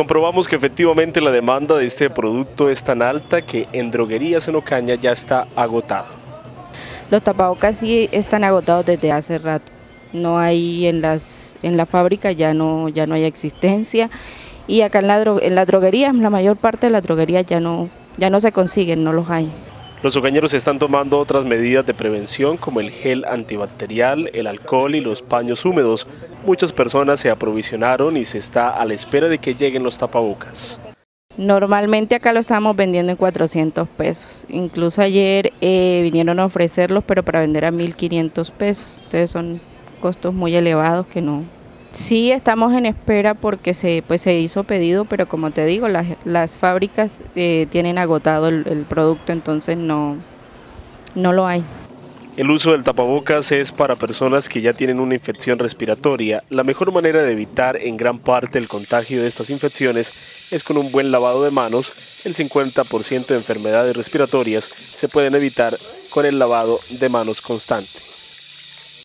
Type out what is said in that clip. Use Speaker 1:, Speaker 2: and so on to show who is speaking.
Speaker 1: comprobamos que efectivamente la demanda de este producto es tan alta que en droguerías en Ocaña ya está agotado.
Speaker 2: Los tapabocas sí están agotados desde hace rato. No hay en las en la fábrica ya no ya no hay existencia y acá en la, en la droguería, la mayor parte de las droguerías ya no ya no se consiguen, no los hay.
Speaker 1: Los ocañeros están tomando otras medidas de prevención como el gel antibacterial, el alcohol y los paños húmedos. Muchas personas se aprovisionaron y se está a la espera de que lleguen los tapabocas.
Speaker 2: Normalmente acá lo estamos vendiendo en 400 pesos. Incluso ayer eh, vinieron a ofrecerlos, pero para vender a 1.500 pesos. Entonces son costos muy elevados que no, Sí, estamos en espera porque se, pues, se hizo pedido, pero como te digo, las, las fábricas eh, tienen agotado el, producto, entonces no, no lo hay.
Speaker 1: El uso del tapabocas es para personas que ya tienen una infección respiratoria. La mejor manera de evitar en gran parte el contagio de estas infecciones es con un buen lavado de manos. El 50% de enfermedades respiratorias se pueden evitar con el lavado de manos constante.